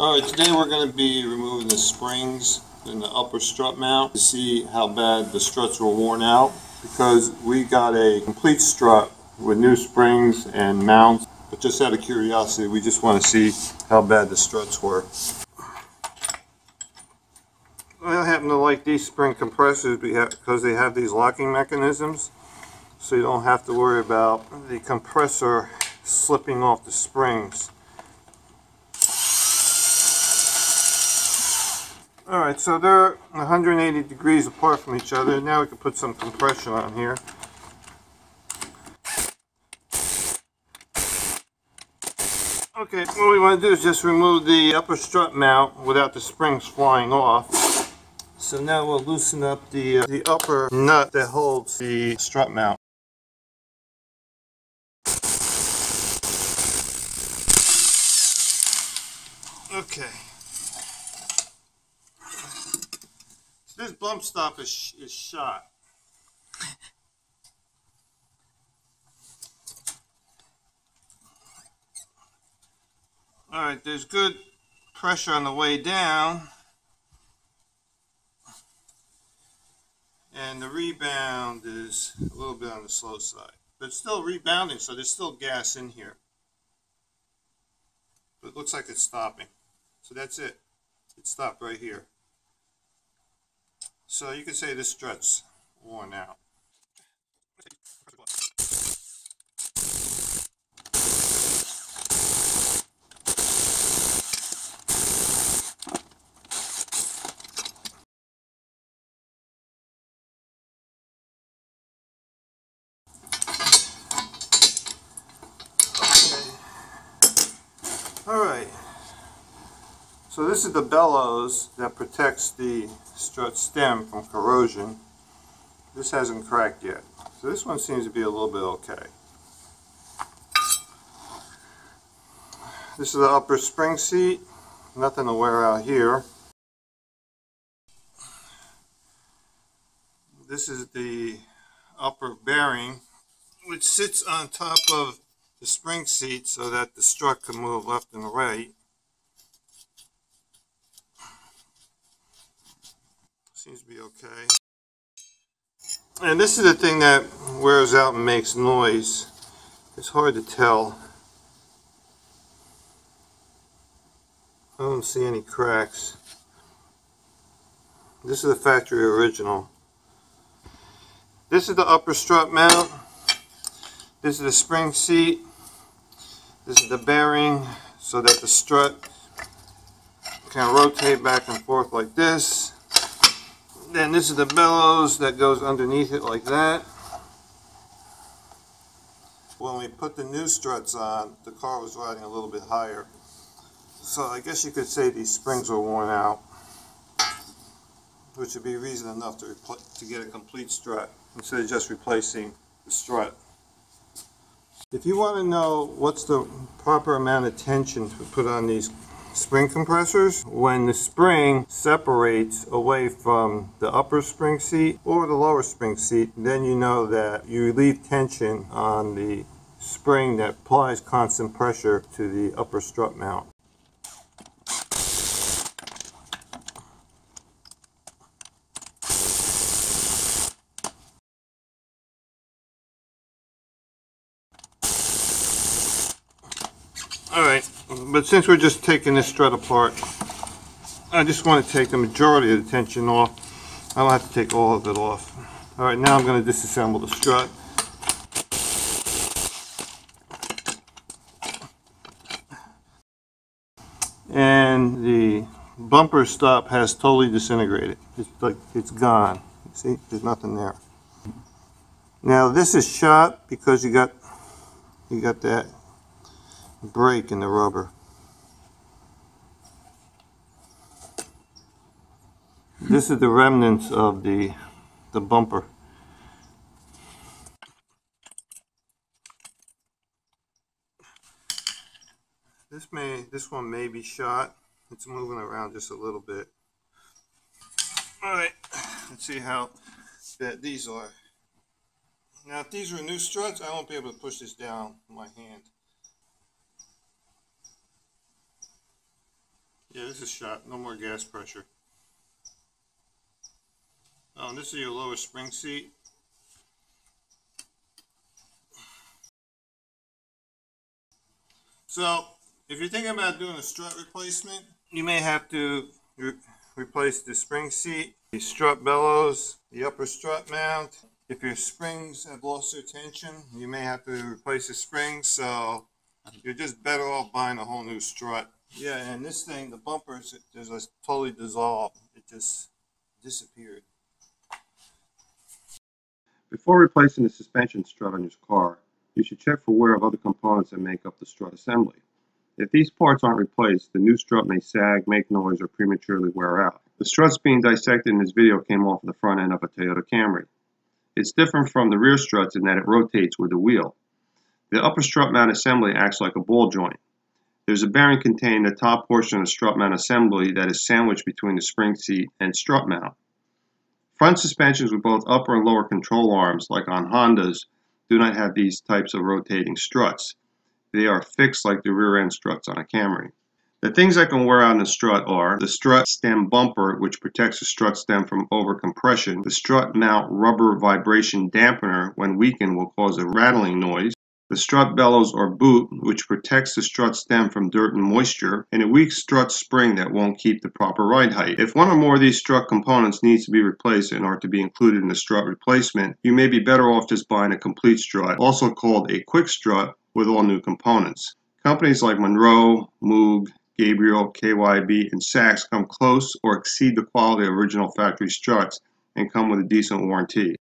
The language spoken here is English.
Alright, today we're going to be removing the springs in the upper strut mount to see how bad the struts were worn out because we got a complete strut with new springs and mounts but just out of curiosity we just want to see how bad the struts were. I happen to like these spring compressors because they have these locking mechanisms so you don't have to worry about the compressor slipping off the springs. Alright, so they're 180 degrees apart from each other. Now we can put some compression on here. Okay, what we want to do is just remove the upper strut mount without the springs flying off. So now we'll loosen up the, uh, the upper nut that holds the strut mount. Okay. This bump stop is, is shot. Alright, there's good pressure on the way down. And the rebound is a little bit on the slow side. But it's still rebounding, so there's still gas in here. But it looks like it's stopping. So that's it. It stopped right here. So you can say this strut's worn out. All right. So this is the bellows that protects the strut stem from corrosion. This hasn't cracked yet. So this one seems to be a little bit okay. This is the upper spring seat. Nothing to wear out here. This is the upper bearing which sits on top of the spring seat so that the strut can move left and right. Seems to be okay. And this is the thing that wears out and makes noise. It's hard to tell. I don't see any cracks. This is the factory original. This is the upper strut mount. This is the spring seat. This is the bearing so that the strut can rotate back and forth like this. Then this is the bellows that goes underneath it like that. When we put the new struts on, the car was riding a little bit higher. So I guess you could say these springs were worn out, which would be reason enough to, to get a complete strut instead of just replacing the strut. If you want to know what's the proper amount of tension to put on these spring compressors when the spring separates away from the upper spring seat or the lower spring seat then you know that you relieve tension on the spring that applies constant pressure to the upper strut mount. Alright, but since we're just taking this strut apart, I just want to take the majority of the tension off. I don't have to take all of it off. Alright, now I'm going to disassemble the strut. And the bumper stop has totally disintegrated. It's like it's gone. See, there's nothing there. Now this is shot because you got you got that break in the rubber. This is the remnants of the the bumper. This may this one may be shot. It's moving around just a little bit. Alright, let's see how bad these are. Now if these were new struts, I won't be able to push this down with my hand. Yeah, this is shot, no more gas pressure. Oh, this is your lower spring seat. So, if you're thinking about doing a strut replacement, you may have to re- replace the spring seat, the strut bellows, the upper strut mount. If your springs have lost their tension, you may have to replace the springs, so you're just better off buying a whole new strut. Yeah, and this thing, the bumpers, it just totally dissolved. It just disappeared. Before replacing the suspension strut on your car, you should check for wear of other components that make up the strut assembly. If these parts aren't replaced, the new strut may sag, make noise, or prematurely wear out. The struts being dissected in this video came off the front end of a Toyota Camry. It's different from the rear struts in that it rotates with the wheel. The upper strut mount assembly acts like a ball joint. There's a bearing containing the top portion of the strut mount assembly that is sandwiched between the spring seat and strut mount. Front suspensions with both upper and lower control arms, like on Hondas, do not have these types of rotating struts. They are fixed like the rear end struts on a Camry. The things that can wear out in the strut are the strut stem bumper, which protects the strut stem from overcompression. The strut mount rubber vibration dampener, when weakened, will cause a rattling noise. The strut bellows or boot, which protects the strut stem from dirt and moisture, and a weak strut spring that won't keep the proper ride height. If one or more of these strut components needs to be replaced and are to be included in the strut replacement, you may be better off just buying a complete strut, also called a quick strut, with all new components. Companies like Monroe, Moog, Gabriel, KYB, and Sachs come close or exceed the quality of original factory struts and come with a decent warranty.